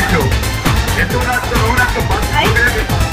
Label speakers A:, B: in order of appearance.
A: hecho. Es un acto, un acto
B: bastante